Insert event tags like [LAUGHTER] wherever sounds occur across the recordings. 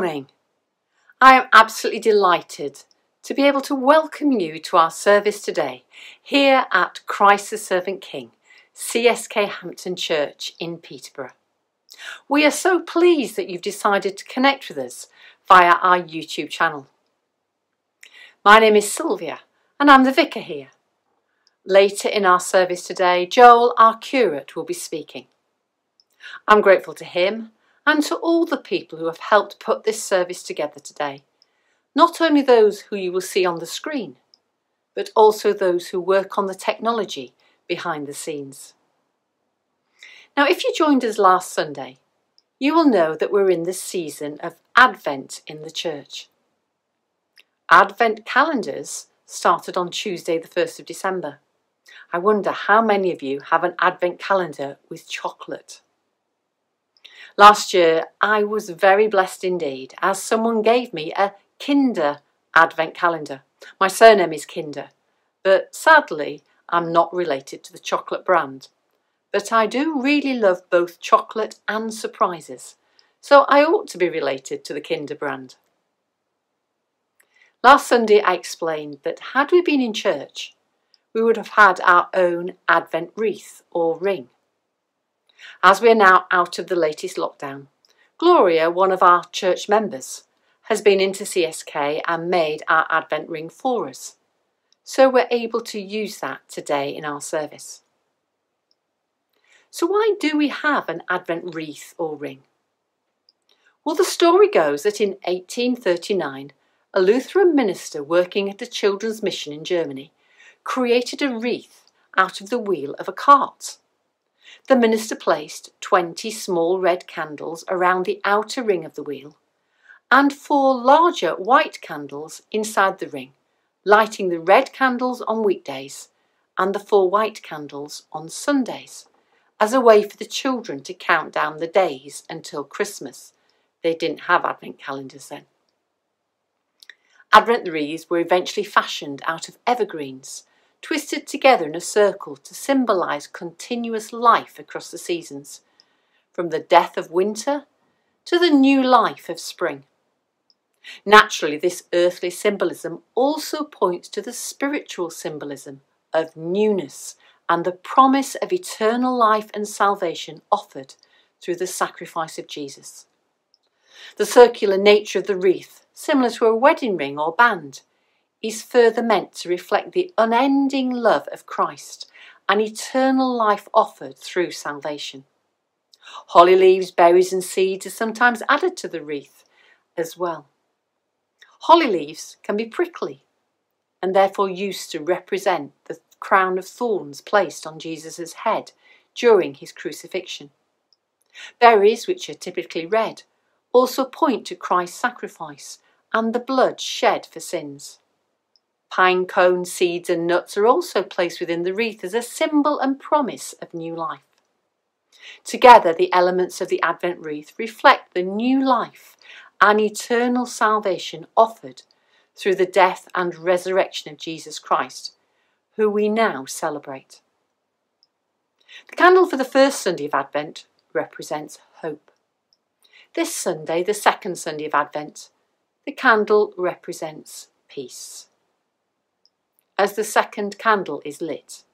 morning. I am absolutely delighted to be able to welcome you to our service today here at Christ the Servant King, CSK Hampton Church in Peterborough. We are so pleased that you've decided to connect with us via our YouTube channel. My name is Sylvia and I'm the vicar here. Later in our service today, Joel, our curate, will be speaking. I'm grateful to him and to all the people who have helped put this service together today. Not only those who you will see on the screen, but also those who work on the technology behind the scenes. Now, if you joined us last Sunday, you will know that we're in the season of Advent in the church. Advent calendars started on Tuesday, the 1st of December. I wonder how many of you have an Advent calendar with chocolate. Last year, I was very blessed indeed as someone gave me a Kinder Advent calendar. My surname is Kinder, but sadly, I'm not related to the chocolate brand. But I do really love both chocolate and surprises, so I ought to be related to the Kinder brand. Last Sunday, I explained that had we been in church, we would have had our own Advent wreath or ring. As we are now out of the latest lockdown, Gloria, one of our church members, has been into CSK and made our Advent ring for us. So we're able to use that today in our service. So why do we have an Advent wreath or ring? Well, the story goes that in 1839, a Lutheran minister working at a children's mission in Germany created a wreath out of the wheel of a cart. The minister placed 20 small red candles around the outer ring of the wheel and four larger white candles inside the ring, lighting the red candles on weekdays and the four white candles on Sundays as a way for the children to count down the days until Christmas. They didn't have advent calendars then. Advent wreaths were eventually fashioned out of evergreens, twisted together in a circle to symbolise continuous life across the seasons, from the death of winter to the new life of spring. Naturally, this earthly symbolism also points to the spiritual symbolism of newness and the promise of eternal life and salvation offered through the sacrifice of Jesus. The circular nature of the wreath, similar to a wedding ring or band, is further meant to reflect the unending love of Christ and eternal life offered through salvation. Holly leaves, berries, and seeds are sometimes added to the wreath as well. Holly leaves can be prickly and therefore used to represent the crown of thorns placed on Jesus' head during his crucifixion. Berries, which are typically red, also point to Christ's sacrifice and the blood shed for sins. Pine cone seeds, and nuts are also placed within the wreath as a symbol and promise of new life. Together, the elements of the Advent wreath reflect the new life and eternal salvation offered through the death and resurrection of Jesus Christ, who we now celebrate. The candle for the first Sunday of Advent represents hope. This Sunday, the second Sunday of Advent, the candle represents peace as the second candle is lit.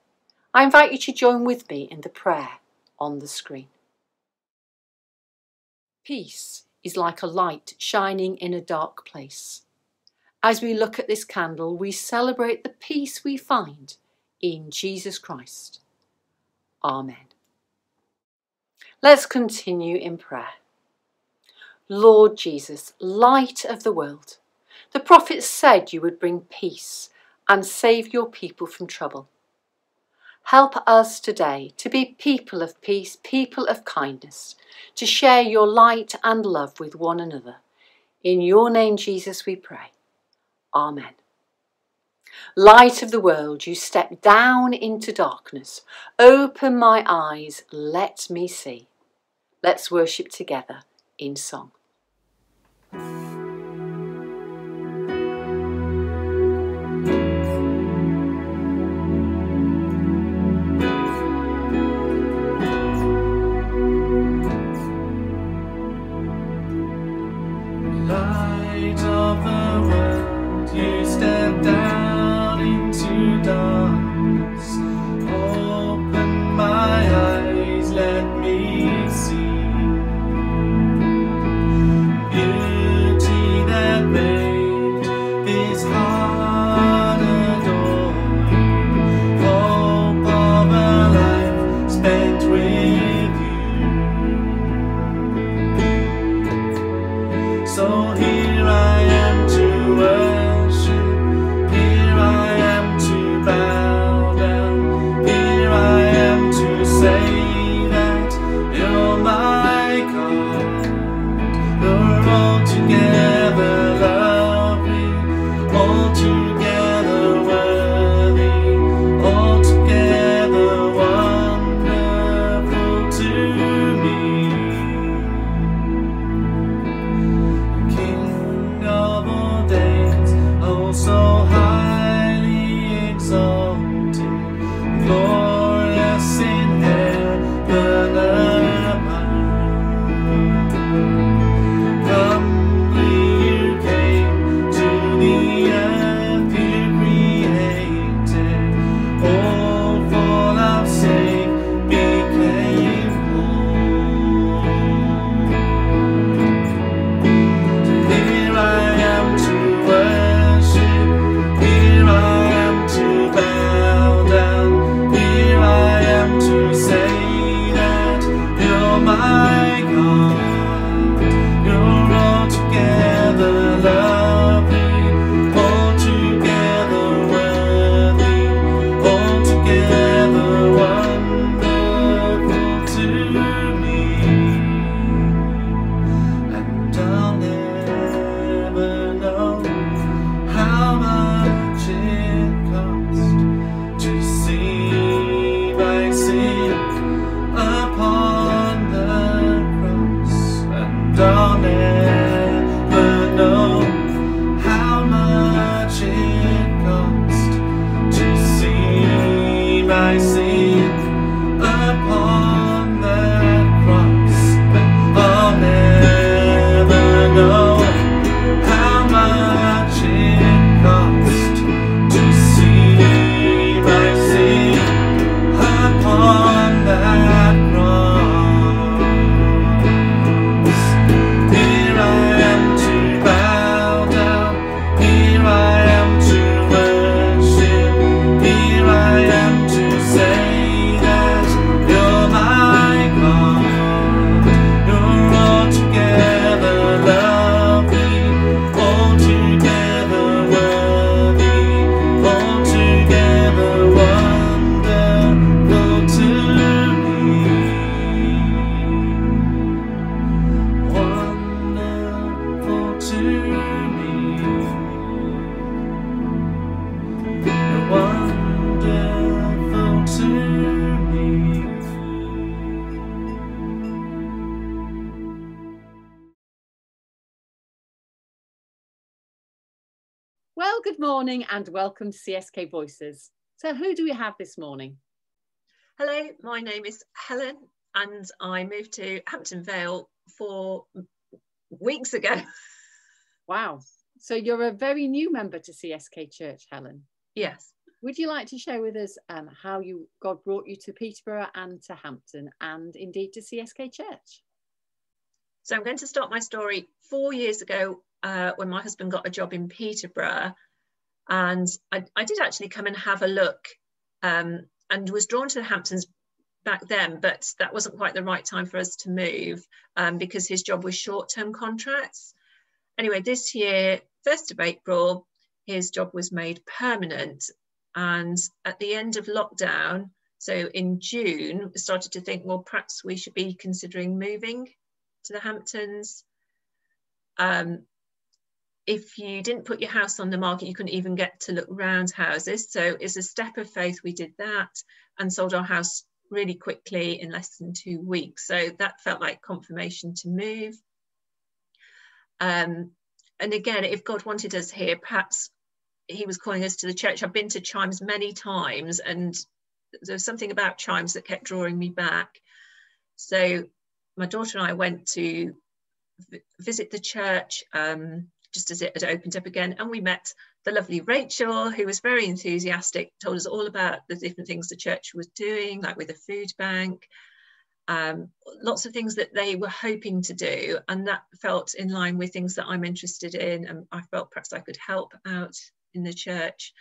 I invite you to join with me in the prayer on the screen. Peace is like a light shining in a dark place. As we look at this candle, we celebrate the peace we find in Jesus Christ. Amen. Let's continue in prayer. Lord Jesus, light of the world, the prophets said you would bring peace and save your people from trouble. Help us today to be people of peace, people of kindness, to share your light and love with one another. In your name, Jesus, we pray. Amen. Light of the world, you step down into darkness. Open my eyes, let me see. Let's worship together in song. 我 down morning and welcome to CSK Voices. So, who do we have this morning? Hello, my name is Helen and I moved to Hampton Vale four weeks ago. [LAUGHS] Wow. So, you're a very new member to CSK Church, Helen. Yes. Would you like to share with us um, how you God brought you to Peterborough and to Hampton and indeed to CSK Church? So, I'm going to start my story four years ago uh, when my husband got a job in Peterborough. And I, I did actually come and have a look um, and was drawn to the Hamptons back then, but that wasn't quite the right time for us to move um, because his job was short term contracts. Anyway, this year, 1st of April, his job was made permanent. And at the end of lockdown, so in June, we started to think, well, perhaps we should be considering moving to the Hamptons. Um, if you didn't put your house on the market, you couldn't even get to look round houses. So it's a step of faith. We did that and sold our house really quickly in less than two weeks. So that felt like confirmation to move. Um, and again, if God wanted us here, perhaps he was calling us to the church. I've been to Chimes many times and there's something about Chimes that kept drawing me back. So my daughter and I went to visit the church um, just as it had opened up again. And we met the lovely Rachel, who was very enthusiastic, told us all about the different things the church was doing, like with a food bank, um, lots of things that they were hoping to do. And that felt in line with things that I'm interested in. And I felt perhaps I could help out in the church.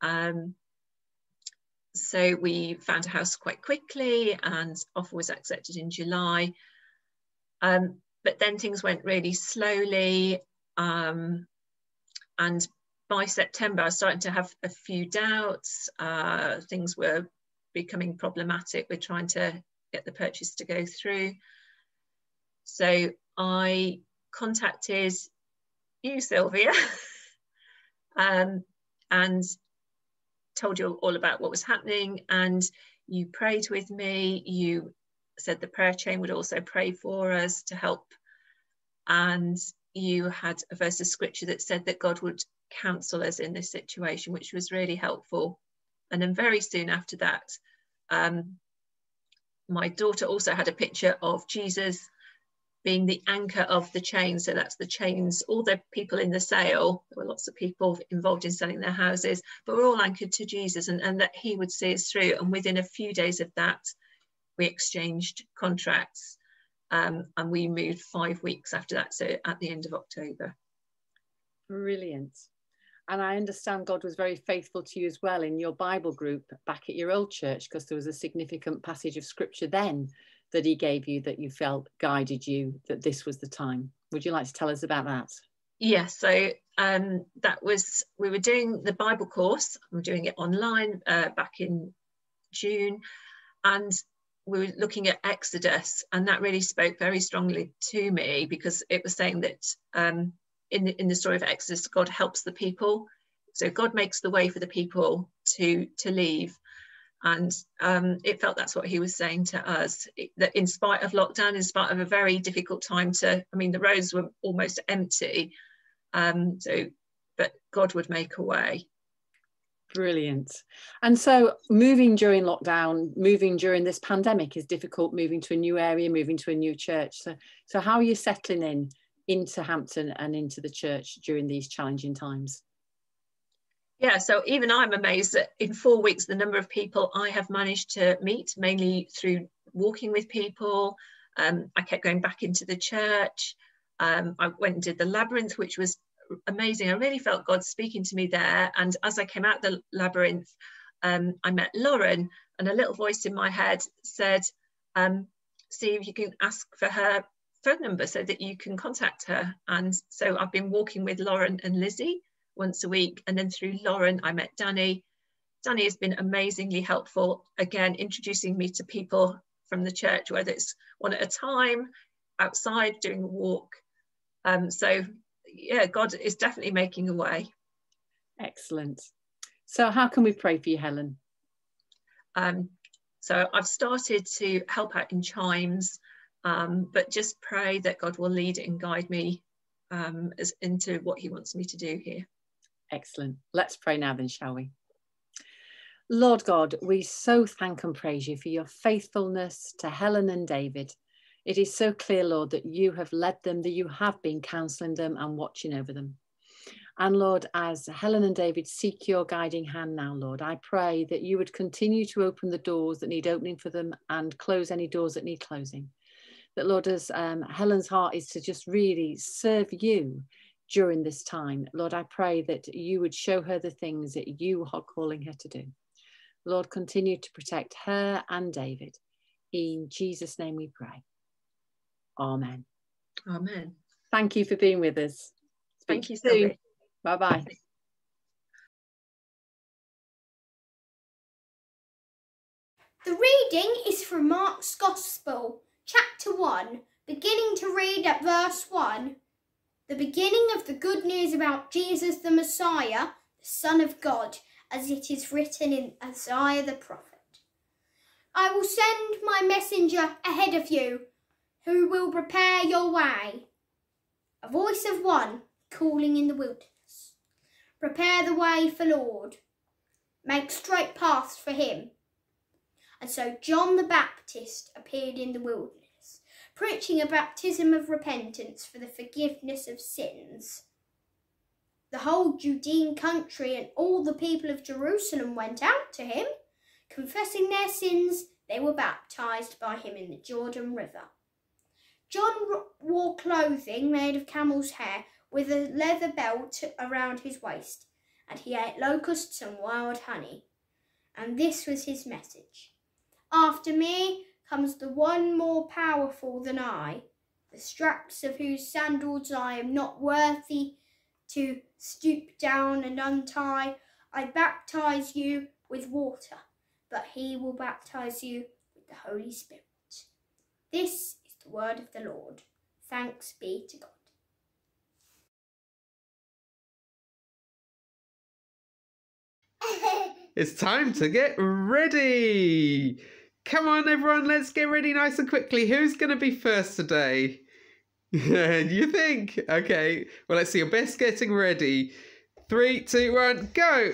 Um, so we found a house quite quickly and offer was accepted in July. Um, but then things went really slowly um, and by September, I was starting to have a few doubts. Uh, things were becoming problematic with trying to get the purchase to go through. So I contacted you, Sylvia, [LAUGHS] um, and told you all about what was happening. And you prayed with me. You said the prayer chain would also pray for us to help. And you had a verse of scripture that said that God would counsel us in this situation, which was really helpful. And then very soon after that, um, my daughter also had a picture of Jesus being the anchor of the chain. So that's the chains, all the people in the sale. There were lots of people involved in selling their houses, but we're all anchored to Jesus and, and that he would see us through. And within a few days of that, we exchanged contracts. Um, and we moved five weeks after that, so at the end of October. Brilliant. And I understand God was very faithful to you as well in your Bible group back at your old church, because there was a significant passage of scripture then that He gave you that you felt guided you that this was the time. Would you like to tell us about that? Yes, yeah, so um, that was, we were doing the Bible course, I'm doing it online uh, back in June. And we were looking at Exodus, and that really spoke very strongly to me because it was saying that um, in, the, in the story of Exodus, God helps the people. So God makes the way for the people to, to leave. And um, it felt that's what he was saying to us that in spite of lockdown, in spite of a very difficult time to, I mean, the roads were almost empty. Um, so, but God would make a way. Brilliant. And so moving during lockdown, moving during this pandemic is difficult, moving to a new area, moving to a new church. So, so how are you settling in into Hampton and into the church during these challenging times? Yeah, so even I'm amazed that in four weeks, the number of people I have managed to meet, mainly through walking with people. Um, I kept going back into the church. Um, I went and did the labyrinth, which was amazing. I really felt God speaking to me there. And as I came out the labyrinth, um, I met Lauren, and a little voice in my head said, um, "See if you can ask for her phone number so that you can contact her." And so I've been walking with Lauren and Lizzie once a week, and then through Lauren, I met Danny. Danny has been amazingly helpful. Again, introducing me to people from the church, whether it's one at a time, outside doing a walk. Um, so yeah, God is definitely making a way. Excellent. So, how can we pray for you, Helen? Um, so, I've started to help out in chimes, um, but just pray that God will lead and guide me um, as, into what He wants me to do here. Excellent. Let's pray now, then, shall we? Lord God, we so thank and praise you for your faithfulness to Helen and David. It is so clear, Lord, that you have led them, that you have been counselling them and watching over them. And Lord, as Helen and David seek your guiding hand now, Lord, I pray that you would continue to open the doors that need opening for them and close any doors that need closing. That, Lord, as um, Helen's heart is to just really serve you during this time, Lord, I pray that you would show her the things that you are calling her to do. Lord, continue to protect her and David. In Jesus' name we pray. Amen. Amen. Thank you for being with us. Speak Thank you, soon. Bye bye. The reading is from Mark's Gospel, chapter 1, beginning to read at verse 1. The beginning of the good news about Jesus the Messiah, the Son of God as it is written in Isaiah the prophet. I will send my messenger ahead of you, who will prepare your way. A voice of one calling in the wilderness. Prepare the way for Lord. Make straight paths for him. And so John the Baptist appeared in the wilderness, preaching a baptism of repentance for the forgiveness of sins the whole Judean country and all the people of Jerusalem went out to him. Confessing their sins, they were baptized by him in the Jordan River. John wore clothing made of camel's hair with a leather belt around his waist, and he ate locusts and wild honey. And this was his message After me comes the one more powerful than I, the straps of whose sandals I am not worthy to stoop down and untie. I baptize you with water, but he will baptize you with the Holy Spirit. This is the word of the Lord. Thanks be to God. [LAUGHS] it's time to get ready. Come on, everyone, let's get ready nice and quickly. Who's going to be first today? [LAUGHS] You think? Okay. Well, let's see. Your best getting ready. Three, two, one, go.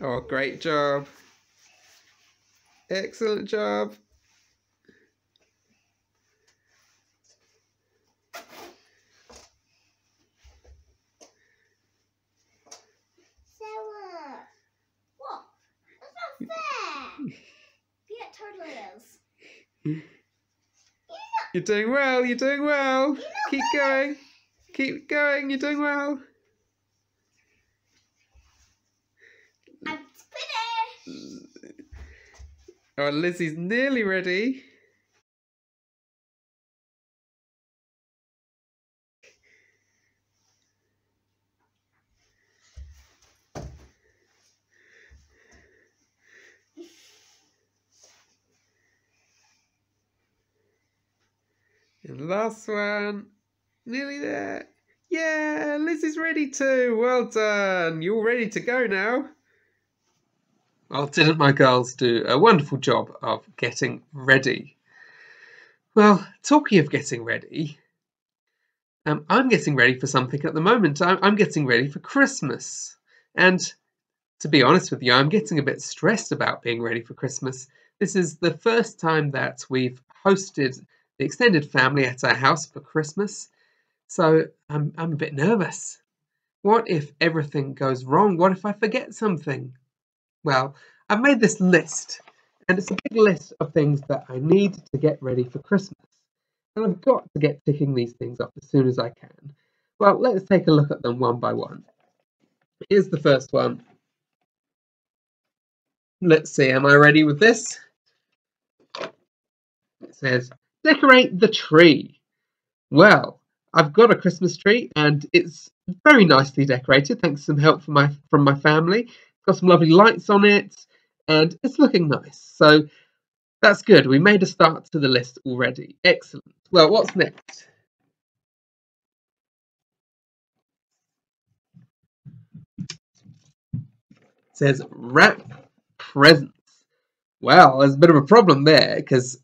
Oh, great job. Excellent job. Sarah, uh, what? That's not fair. Get turtles. You're doing well, you're doing well. Keep going. Keep going, you're doing well. I'm finished. Oh, Lizzie's nearly ready. And last one. Nearly there. Yeah, Liz is ready too. Well done. You're ready to go now. Well, didn't my girls do a wonderful job of getting ready? Well, talking of getting ready, um, I'm getting ready for something at the moment. I'm, I'm getting ready for Christmas. And to be honest with you, I'm getting a bit stressed about being ready for Christmas. This is the first time that we've hosted the extended family at our house for Christmas. So I'm, I'm a bit nervous. What if everything goes wrong? What if I forget something? Well, I've made this list, and it's a big list of things that I need to get ready for Christmas. And I've got to get ticking these things off as soon as I can. Well, let's take a look at them one by one. Here's the first one. Let's see, am I ready with this? It says, decorate the tree. Well, I've got a Christmas tree and it's very nicely decorated thanks to some help from my from my family. Got some lovely lights on it and it's looking nice. So that's good. We made a start to the list already. Excellent. Well, what's next? It says wrap presents. Well, there's a bit of a problem there because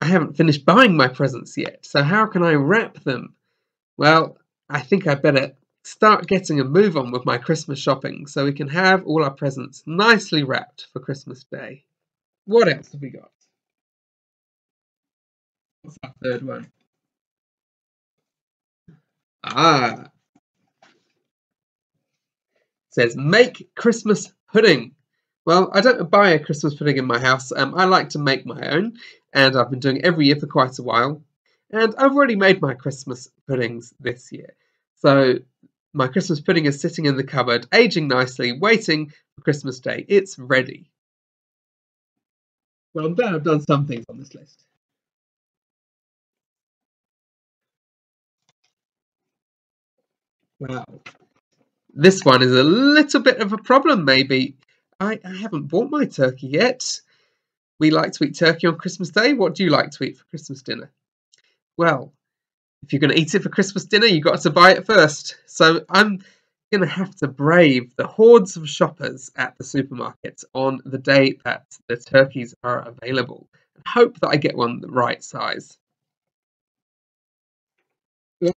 I haven't finished buying my presents yet, so how can I wrap them? Well, I think I better start getting a move on with my Christmas shopping so we can have all our presents nicely wrapped for Christmas Day. What else have we got? What's our third one? Ah. It says make Christmas pudding. Well, I don't buy a Christmas pudding in my house. Um, I like to make my own, and I've been doing it every year for quite a while. And I've already made my Christmas puddings this year. So my Christmas pudding is sitting in the cupboard, aging nicely, waiting for Christmas Day. It's ready. Well, I'm glad I've done some things on this list. Wow. This one is a little bit of a problem, maybe. I, I haven't bought my turkey yet. We like to eat turkey on Christmas Day. What do you like to eat for Christmas dinner? Well, if you're going to eat it for Christmas dinner, you've got to buy it first. So I'm going to have to brave the hordes of shoppers at the supermarket on the day that the turkeys are available and hope that I get one the right size. It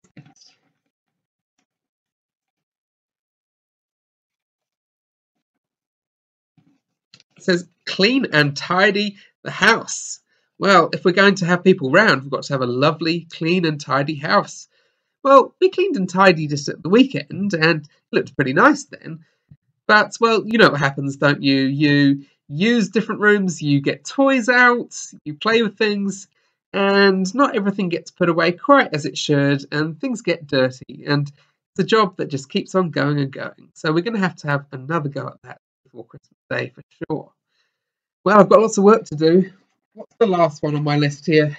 says clean and tidy the house. Well, if we're going to have people round, we've got to have a lovely, clean and tidy house. Well, we cleaned and tidied it at the weekend, and it looked pretty nice then. But, well, you know what happens, don't you? You use different rooms, you get toys out, you play with things, and not everything gets put away quite as it should, and things get dirty. And it's a job that just keeps on going and going. So we're going to have to have another go at that before Christmas Day for sure. Well, I've got lots of work to do. What's the last one on my list here?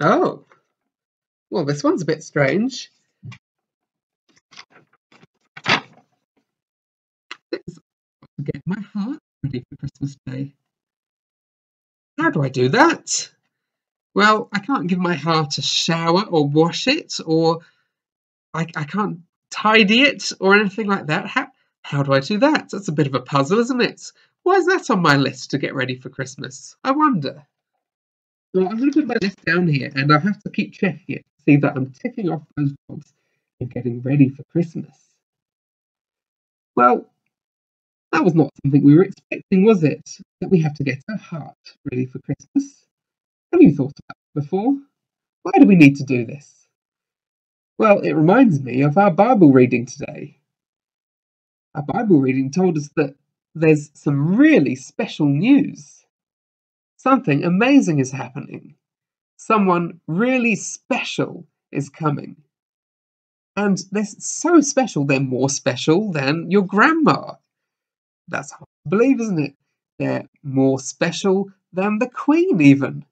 Oh, well, this one's a bit strange. Get my heart ready for Christmas Day. How do I do that? Well, I can't give my heart a shower or wash it, or I, I can't tidy it or anything like that. How, how do I do that? That's a bit of a puzzle, isn't it? Why is that on my list to get ready for Christmas? I wonder. Well, I'm going to put my list down here and I'll have to keep checking it to see that I'm ticking off those jobs and getting ready for Christmas. Well, that was not something we were expecting, was it? That we have to get our heart ready for Christmas. Have you thought about it before? Why do we need to do this? Well, it reminds me of our Bible reading today. Our Bible reading told us that there's some really special news. Something amazing is happening. Someone really special is coming. And they're so special, they're more special than your grandma. That's hard to believe, isn't it? They're more special than the Queen, even.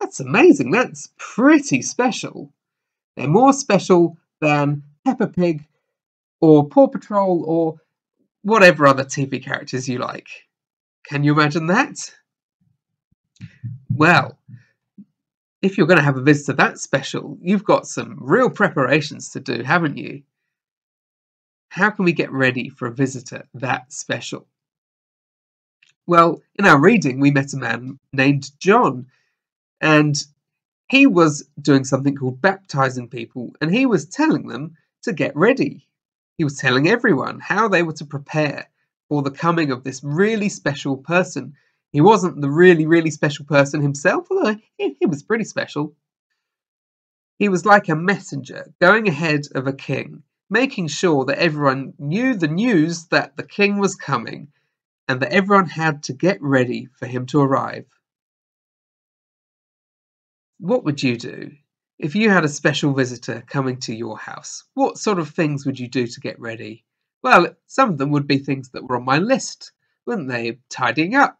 That's amazing. That's pretty special. They're more special than Peppa Pig or Paw Patrol or whatever other TV characters you like. Can you imagine that? Well, if you're going to have a visitor that special, you've got some real preparations to do, haven't you? How can we get ready for a visitor that special? Well, in our reading, we met a man named John, and he was doing something called baptizing people, and he was telling them to get ready. He was telling everyone how they were to prepare for the coming of this really special person. He wasn't the really, really special person himself, although he, he was pretty special. He was like a messenger going ahead of a king, making sure that everyone knew the news that the king was coming and that everyone had to get ready for him to arrive. What would you do if you had a special visitor coming to your house? What sort of things would you do to get ready? Well, some of them would be things that were on my list, wouldn't they? Tidying up,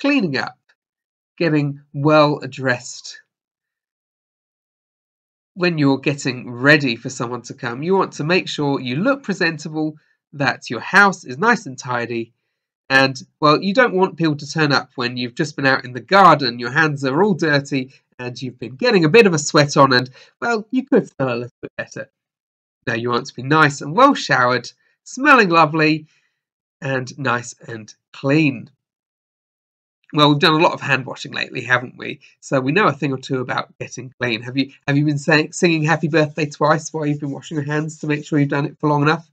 cleaning up, getting well addressed. When you're getting ready for someone to come, you want to make sure you look presentable, that your house is nice and tidy, and well, you don't want people to turn up when you've just been out in the garden, your hands are all dirty, and you've been getting a bit of a sweat on, and well, you could smell a little bit better. Now you want to be nice and well showered, smelling lovely, and nice and clean. Well, we've done a lot of hand washing lately, haven't we? So we know a thing or two about getting clean. Have you have you been singing "Happy Birthday" twice while you've been washing your hands to make sure you've done it for long enough?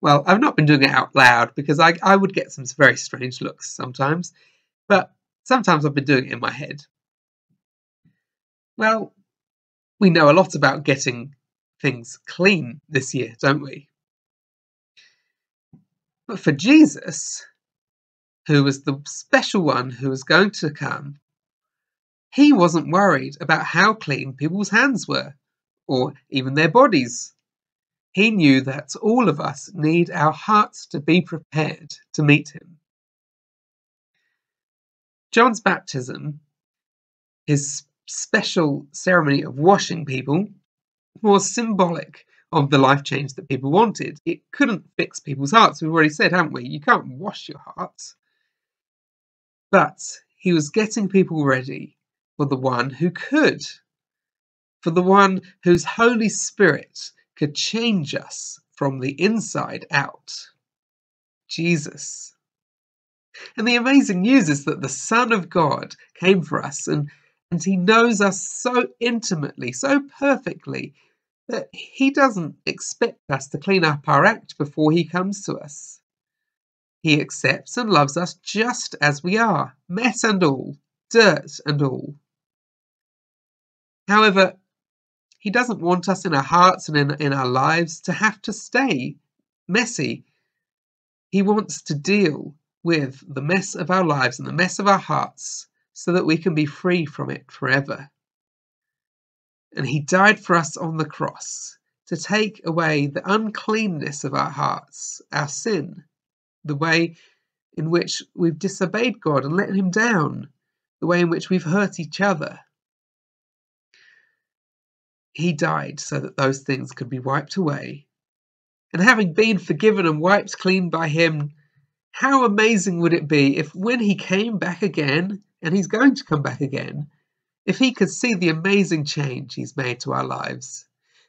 Well, I've not been doing it out loud because I I would get some very strange looks sometimes, but sometimes I've been doing it in my head. Well, we know a lot about getting things clean this year, don't we? But for Jesus, who was the special one who was going to come, he wasn't worried about how clean people's hands were, or even their bodies. He knew that all of us need our hearts to be prepared to meet him. John's baptism, his special ceremony of washing people, was symbolic of the life change that people wanted. It couldn't fix people's hearts. We've already said, haven't we? You can't wash your hearts. But he was getting people ready for the one who could, for the one whose Holy Spirit could change us from the inside out. Jesus. And the amazing news is that the Son of God came for us and, and he knows us so intimately, so perfectly, that he doesn't expect us to clean up our act before he comes to us. He accepts and loves us just as we are, mess and all, dirt and all. However, he doesn't want us in our hearts and in, in our lives to have to stay messy. He wants to deal with the mess of our lives and the mess of our hearts so that we can be free from it forever. And he died for us on the cross to take away the uncleanness of our hearts, our sin, the way in which we've disobeyed God and let Him down, the way in which we've hurt each other. He died so that those things could be wiped away. And having been forgiven and wiped clean by Him, how amazing would it be if when He came back again, and He's going to come back again, if He could see the amazing change He's made to our lives?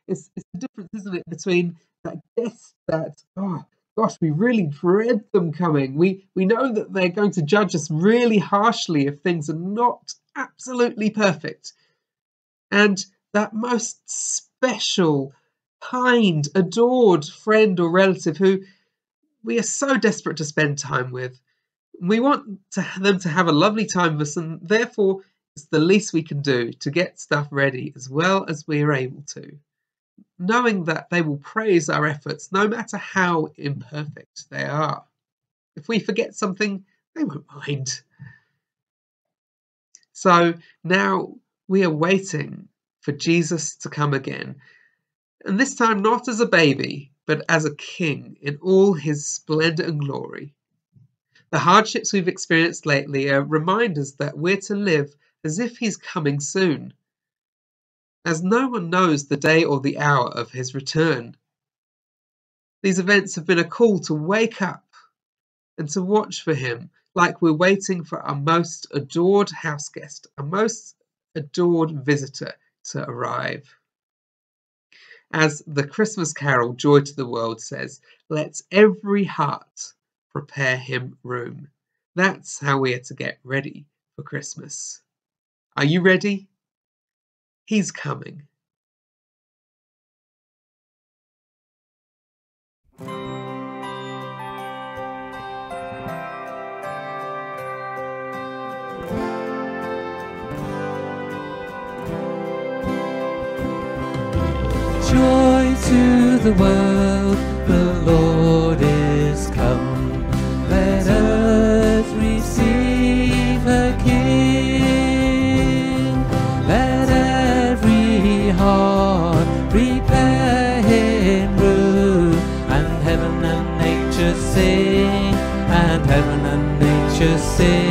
It's, it's the difference, isn't it, between that death that, oh, gosh, we really dread them coming. We we know that they're going to judge us really harshly if things are not absolutely perfect. And that most special, kind, adored friend or relative who we are so desperate to spend time with. We want to, them to have a lovely time with us, and therefore it's the least we can do to get stuff ready as well as we are able to knowing that they will praise our efforts no matter how imperfect they are. If we forget something, they won't mind. So now we are waiting for Jesus to come again, and this time not as a baby, but as a king in all his splendour and glory. The hardships we've experienced lately are reminders that we're to live as if he's coming soon as no one knows the day or the hour of his return. These events have been a call to wake up and to watch for him like we're waiting for our most adored house guest, a most adored visitor to arrive. As the Christmas carol Joy to the World says, let every heart prepare him room. That's how we are to get ready for Christmas. Are you ready? He's coming. Joy to the world, nature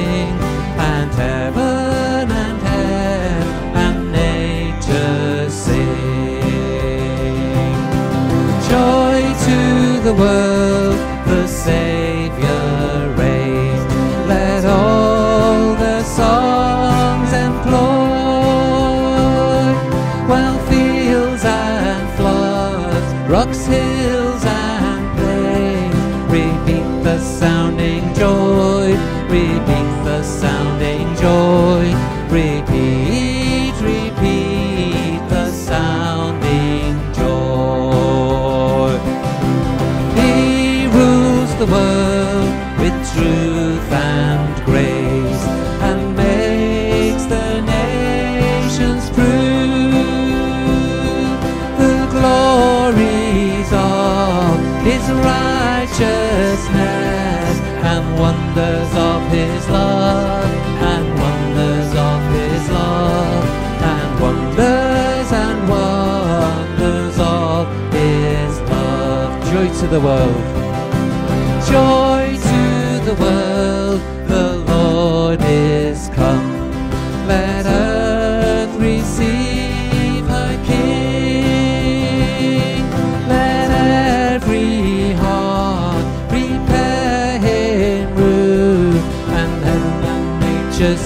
the world. Joy to the world the lord is come. Let earth receive her king. Let every heart prepare him room and heaven and nature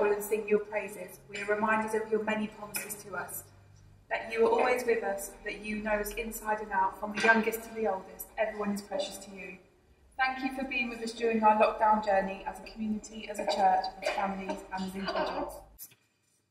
And sing your praises, we are reminded of your many promises to us. That you are always with us, that you know us inside and out, from the youngest to the oldest. Everyone is precious to you. Thank you for being with us during our lockdown journey as a community, as a church, as families, and as individuals.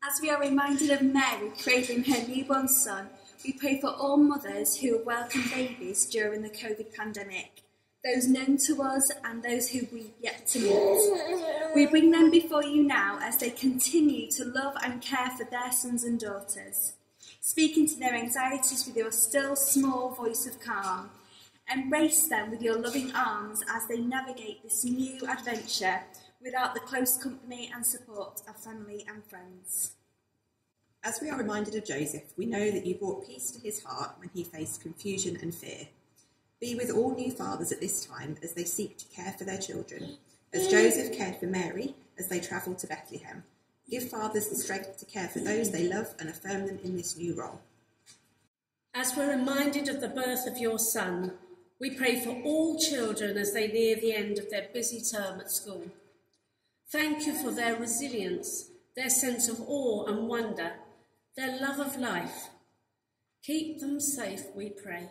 As we are reminded of Mary cradling her newborn son, we pray for all mothers who have welcomed babies during the COVID pandemic, those known to us and those who we've yet to meet. We bring them before you now as they continue to love and care for their sons and daughters, speaking to their anxieties with your still small voice of calm. Embrace them with your loving arms as they navigate this new adventure without the close company and support of family and friends. As we are reminded of Joseph, we know that you brought peace to his heart when he faced confusion and fear. Be with all new fathers at this time as they seek to care for their children, as mm. Joseph cared for Mary as they travelled to Bethlehem. Give fathers the strength to care for those they love and affirm them in this new role. As we're reminded of the birth of your Son, we pray for all children as they near the end of their busy term at school. Thank you for their resilience, their sense of awe and wonder, their love of life. Keep them safe, we pray.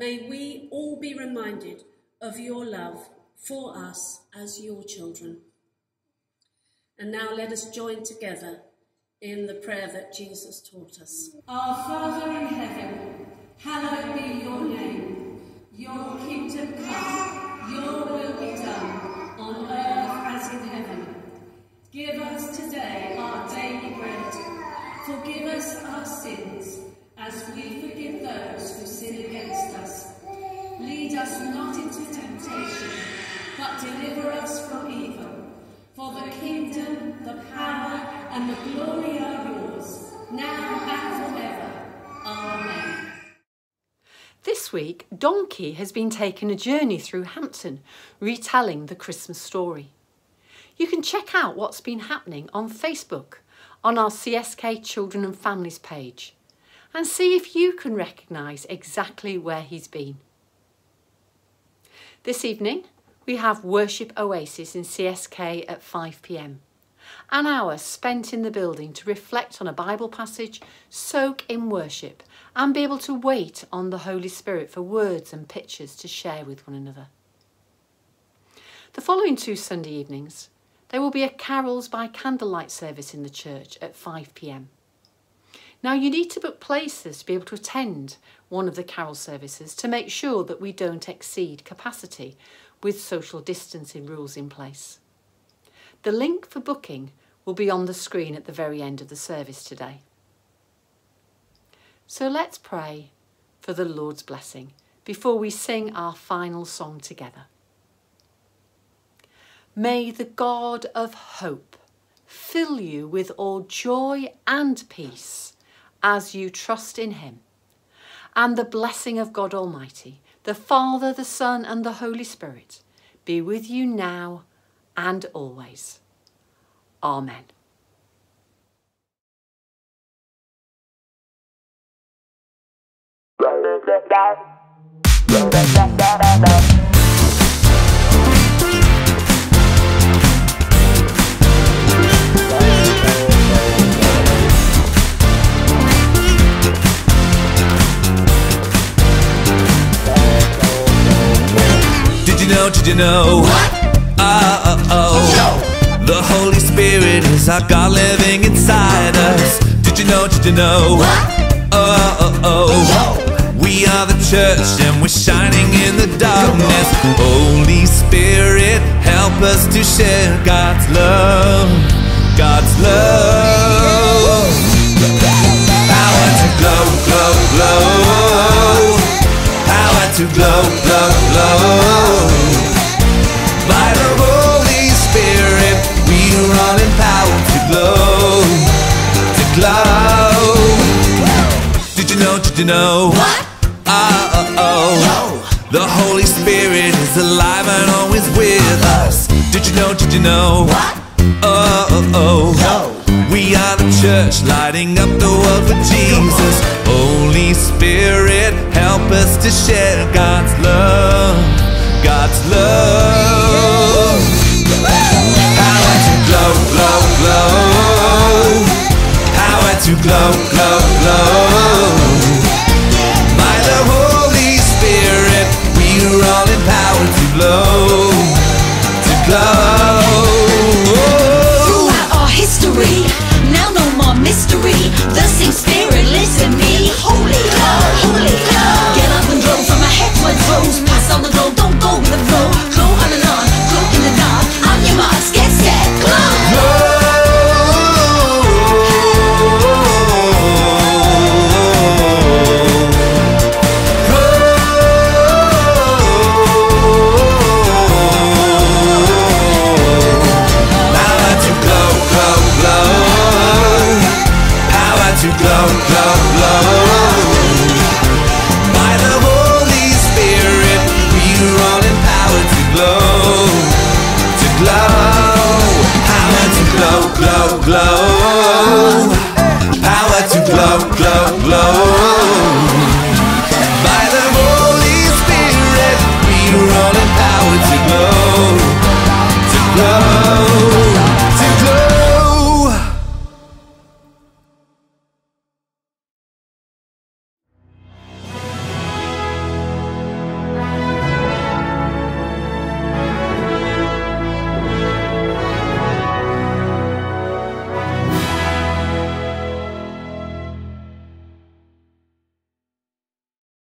May we all be reminded of your love for us as your children. And now let us join together in the prayer that Jesus taught us. Our Father in heaven, hallowed be your name. Your kingdom come, your will be done, on earth as in heaven. Give us today our daily bread. Forgive us our sins, as we forgive those who sin against us. Lead us not into temptation, but deliver us from evil. For the kingdom, the power, and the glory are yours, now and forever. Amen. This week, Donkey has been taking a journey through Hampton, retelling the Christmas story. You can check out what's been happening on Facebook on our CSK Children and Families page and see if you can recognise exactly where he's been. This evening, we have Worship Oasis in CSK at 5pm. An hour spent in the building to reflect on a Bible passage, soak in worship, and be able to wait on the Holy Spirit for words and pictures to share with one another. The following two Sunday evenings, there will be a carols by candlelight service in the church at 5pm. Now, you need to book places to be able to attend one of the carol services to make sure that we don't exceed capacity with social distancing rules in place. The link for booking will be on the screen at the very end of the service today. So let's pray for the Lord's blessing before we sing our final song together. May the God of hope fill you with all joy and peace as you trust in him. And the blessing of God Almighty, the Father, the Son, and the Holy Spirit be with you now and always. Amen. Thank [LAUGHS] did you know? What? Uh, uh, oh, oh, oh. The Holy Spirit is our God living inside us. Did you know? Did you know? What? Uh, oh, oh, oh. We are the church and we're shining in the darkness. Holy Spirit, help us to share God's love. God's You know? Did you know? What? Oh, oh, oh. The Holy Spirit is alive and always with us. Did you know? Did you know? What? Oh, oh, oh. We are the church lighting up the world for Jesus. Holy Spirit, help us to share God's love. God's love. Power to glow, glow, glow. Power to glow, glow.